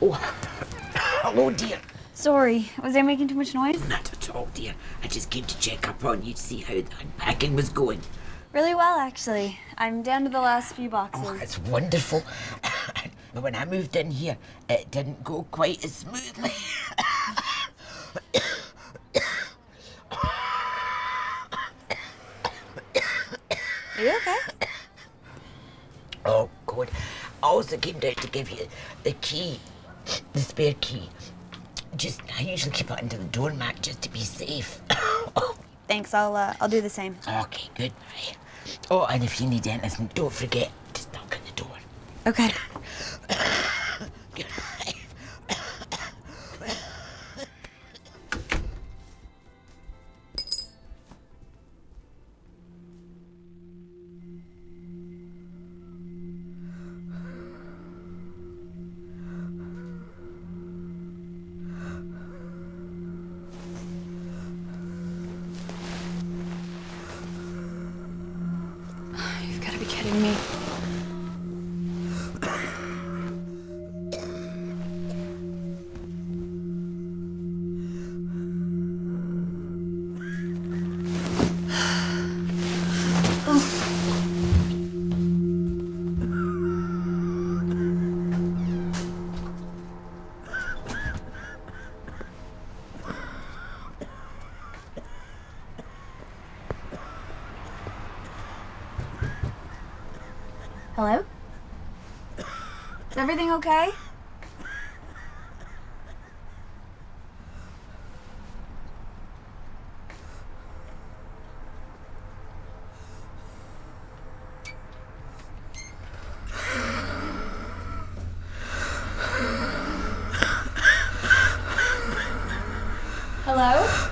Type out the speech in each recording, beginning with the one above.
all, oh. Oh, dear. Sorry, was I making too much noise? Not at all, dear. I just came to check up on you to see how the unpacking was going. Really well, actually. I'm down to the last few boxes. Oh, that's wonderful. but when I moved in here, it didn't go quite as smoothly. Are you okay? oh, God. I also came down to give you the key, the spare key. Just, I usually keep it under the doormat just to be safe. Thanks. I'll uh, I'll do the same. okay, good. Oh, and if you need anything, don't forget to knock on the door. Okay. Hello? Is everything okay? Hello?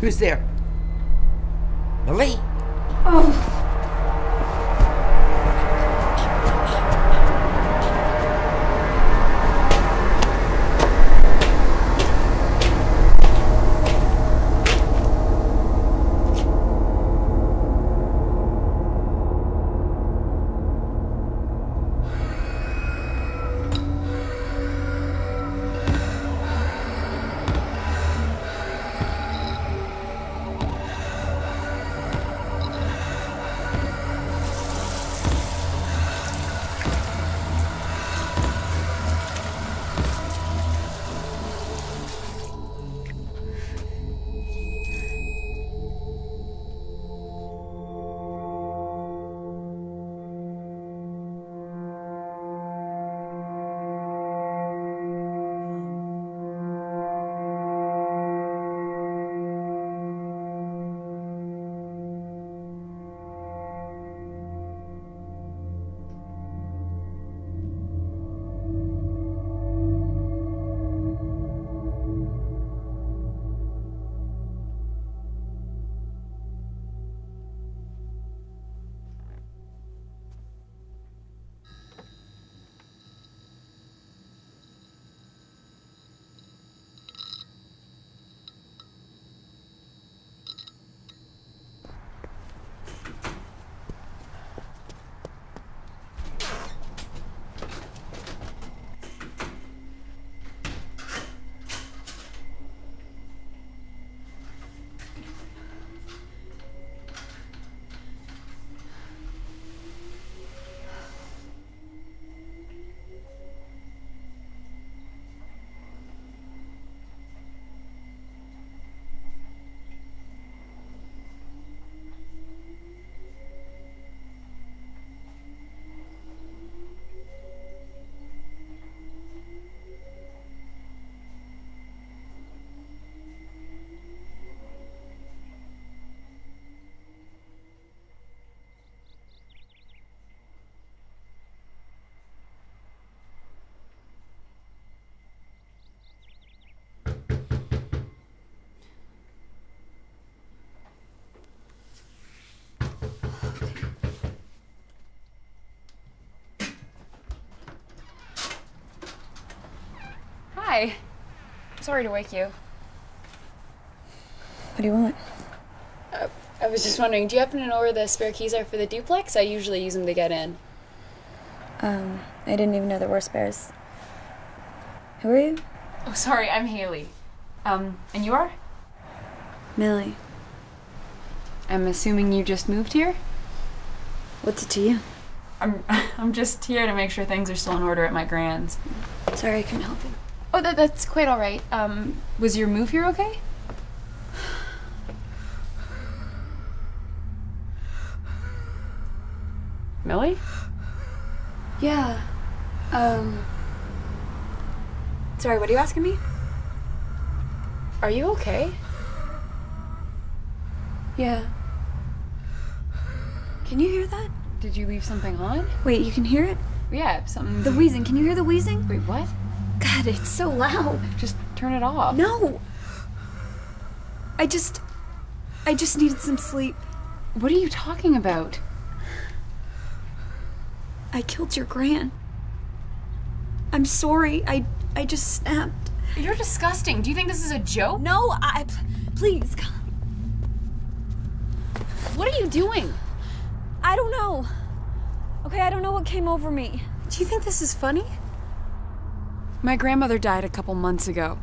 Who's there? Millie? Oh. Hi. Sorry to wake you. What do you want? I was just wondering, do you happen to know where the spare keys are for the duplex? I usually use them to get in. Um, I didn't even know there were spares. Who are you? Oh, sorry, I'm Haley. Um, and you are? Millie. I'm assuming you just moved here? What's it to you? I'm I'm just here to make sure things are still in order at my grand's. Sorry, I couldn't help you. Oh, that, that's quite all right. Um, was your move here okay? Millie? Yeah. Um. Sorry, what are you asking me? Are you okay? Yeah. Can you hear that? Did you leave something on? Wait, you can hear it? Yeah, something. The wheezing. Can you hear the wheezing? Wait, what? God, it's so loud. Just turn it off. No. I just. I just needed some sleep. What are you talking about? I killed your gran. I'm sorry. I I just snapped. You're disgusting. Do you think this is a joke? No, I please. Come. What are you doing? I don't know. Okay, I don't know what came over me. Do you think this is funny? My grandmother died a couple months ago.